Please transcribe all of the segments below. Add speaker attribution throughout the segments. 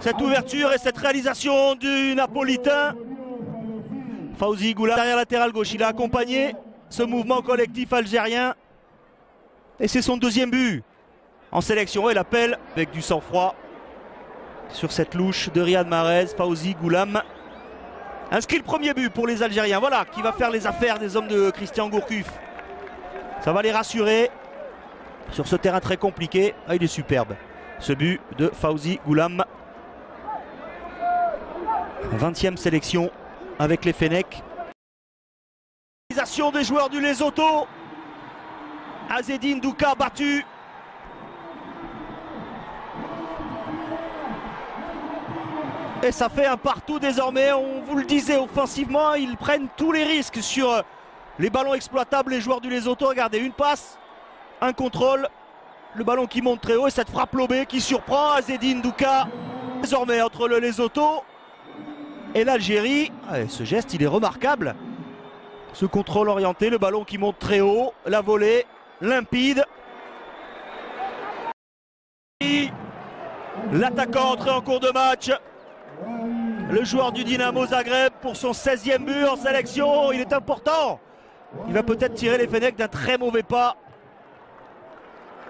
Speaker 1: cette ouverture et cette réalisation du Napolitain. Fauzi Goula derrière latéral gauche, il a accompagné ce mouvement collectif algérien. Et c'est son deuxième but en sélection. Et l'appel avec du sang-froid sur cette louche de Riyad Mahrez, Fauzi Goulam. Inscrit le premier but pour les Algériens. Voilà qui va faire les affaires des hommes de Christian Gourcuff. Ça va les rassurer sur ce terrain très compliqué. Ah, il est superbe. Ce but de Fauzi Goulam. 20e sélection avec les Fenech. Des joueurs du Lesotho. Azedine Douka battu. Et ça fait un partout désormais. On vous le disait offensivement, ils prennent tous les risques sur les ballons exploitables. Les joueurs du Lesotho, regardez, une passe, un contrôle, le ballon qui monte très haut et cette frappe lobée qui surprend Azedine Douka. Désormais entre le Lesotho et l'Algérie. Ah, ce geste, il est remarquable. Ce contrôle orienté, le ballon qui monte très haut, la volée limpide. L'attaquant entré en cours de match. Le joueur du Dynamo Zagreb pour son 16e but en sélection. Il est important. Il va peut-être tirer les Fenech d'un très mauvais pas.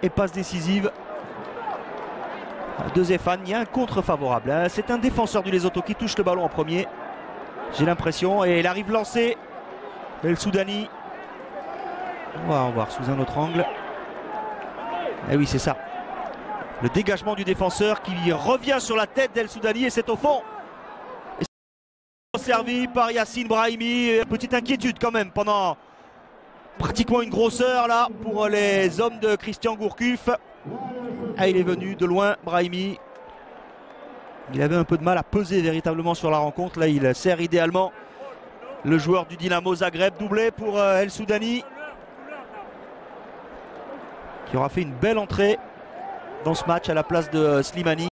Speaker 1: Et passe décisive de Zéphane. Il y a un contre favorable. Hein. C'est un défenseur du Lesotho qui touche le ballon en premier. J'ai l'impression. Et il arrive lancé. El Soudani. On va en voir sous un autre angle. Et eh oui, c'est ça. Le dégagement du défenseur qui revient sur la tête d'El Soudani et c'est au fond. Et servi par Yassine Brahimi. Petite inquiétude quand même pendant pratiquement une grosseur là pour les hommes de Christian Gourcuff. Ah, il est venu de loin, Brahimi. Il avait un peu de mal à peser véritablement sur la rencontre. Là, il sert idéalement le joueur du Dynamo Zagreb, doublé pour euh, El Soudani. Qui aura fait une belle entrée dans ce match à la place de Slimani.